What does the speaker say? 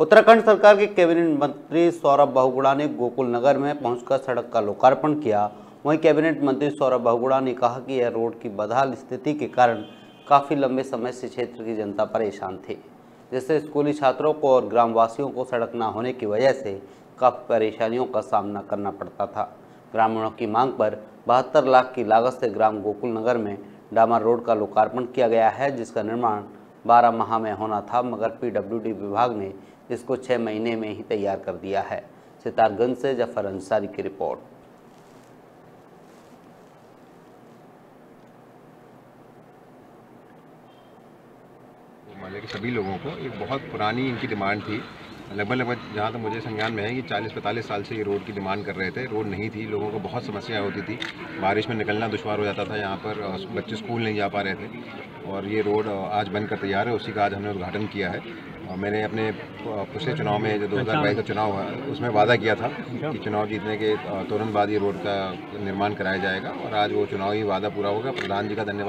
उत्तराखंड सरकार के कैबिनेट मंत्री सौरभ बहुगुड़ा ने गोकुल नगर में पहुंचकर सड़क का लोकार्पण किया। वहीं कैबिनेट मंत्री सौरभ बहुगुड़ा ने कहा कि यह रोड की बदहाल स्थिति के कारण काफ़ी लंबे समय से क्षेत्र की जनता परेशान थी, जिससे स्कूली छात्रों को और ग्रामवासियों को सड़क न होने की वजह से काफ़ी परेशानियों का सामना करना पड़ता था। ग्रामीणों की मांग पर बहत्तर लाख की लागत से ग्राम गोकुल नगर में डामर रोड का लोकार्पण किया गया है, जिसका निर्माण 12 माह में होना था, मगर पीडब्ल्यूडी विभाग ने इसको छः महीने में ही तैयार कर दिया है। सितारगंज से ज़फ़र अंसारी की रिपोर्ट। के सभी लोगों को, एक बहुत पुरानी इनकी डिमांड थी लगभग लगभग जहाँ तक तो मुझे संज्ञान में है कि 40-45 साल से ये रोड की डिमांड कर रहे थे, रोड नहीं थी, लोगों को बहुत समस्या होती थी। बारिश में निकलना दुश्वार हो जाता था, यहाँ पर बच्चे स्कूल नहीं जा पा रहे थे। और ये रोड आज बनकर तैयार है, उसी का आज हमने उद्घाटन किया है। और मैंने अपने पिछले चुनाव में जो दो हज़ार बाईस का चुनाव हुआ, उसमें वादा किया था कि चुनाव जीतने के तुरंत बाद ये रोड का निर्माण कराया जाएगा। और आज वो चुनावी वादा पूरा होगा। प्रधान जी का धन्यवाद।